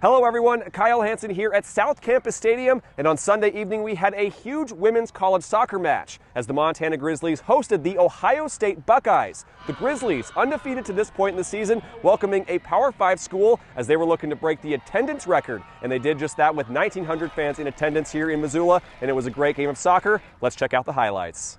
Hello, everyone. Kyle Hansen here at South Campus Stadium. And on Sunday evening, we had a huge women's college soccer match as the Montana Grizzlies hosted the Ohio State Buckeyes. The Grizzlies, undefeated to this point in the season, welcoming a Power 5 school as they were looking to break the attendance record. And they did just that with 1,900 fans in attendance here in Missoula. And it was a great game of soccer. Let's check out the highlights.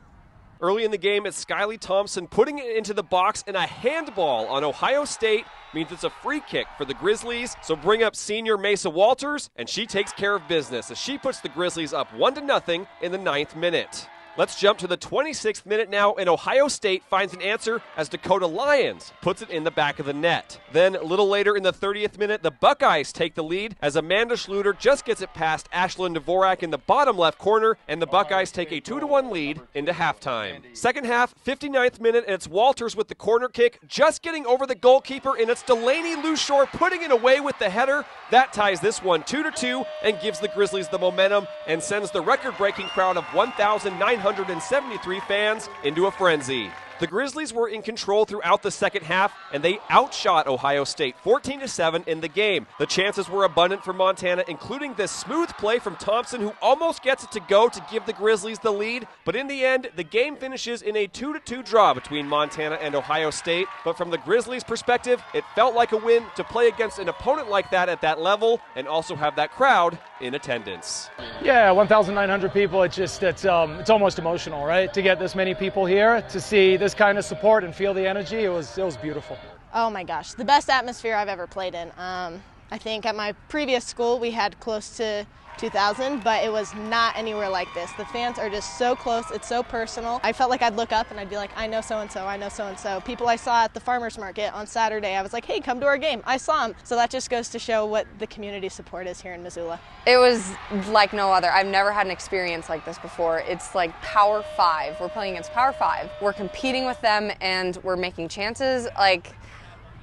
Early in the game, it's Skyly Thompson putting it into the box, and a handball on Ohio State means it's a free kick for the Grizzlies. So bring up senior Mesa Walters, and she takes care of business as she puts the Grizzlies up one to nothing in the ninth minute. Let's jump to the 26th minute now, and Ohio State finds an answer as Dakota Lions puts it in the back of the net. Then, a little later in the 30th minute, the Buckeyes take the lead as Amanda Schlueter just gets it past Ashlyn Dvorak in the bottom left corner, and the Buckeyes take a 2 1 lead into halftime. Second half, 59th minute, and it's Walters with the corner kick, just getting over the goalkeeper, and it's Delaney Lushore putting it away with the header. That ties this one 2 2 and gives the Grizzlies the momentum and sends the record breaking crowd of 1,900. 173 fans into a frenzy. The Grizzlies were in control throughout the second half, and they outshot Ohio State 14 7 in the game. The chances were abundant for Montana, including this smooth play from Thompson, who almost gets it to go to give the Grizzlies the lead. But in the end, the game finishes in a 2 2 draw between Montana and Ohio State. But from the Grizzlies' perspective, it felt like a win to play against an opponent like that at that level and also have that crowd in attendance. Yeah, 1,900 people. It's just it's um, it's almost emotional, right? To get this many people here to see this this kind of support and feel the energy, it was, it was beautiful. Oh my gosh, the best atmosphere I've ever played in. Um, I think at my previous school we had close to 2000, but it was not anywhere like this. The fans are just so close, it's so personal. I felt like I'd look up and I'd be like, I know so and so, I know so and so. People I saw at the farmers market on Saturday, I was like, hey, come to our game. I saw them. So that just goes to show what the community support is here in Missoula. It was like no other. I've never had an experience like this before. It's like Power Five. We're playing against Power Five. We're competing with them and we're making chances. Like,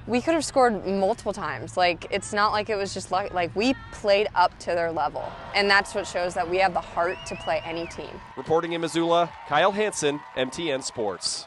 we could have scored multiple times. Like it's not like it was just luck. Like we played up to their level, and that's what shows that we have the heart to play any team. Reporting in Missoula, Kyle Hansen, MTN Sports.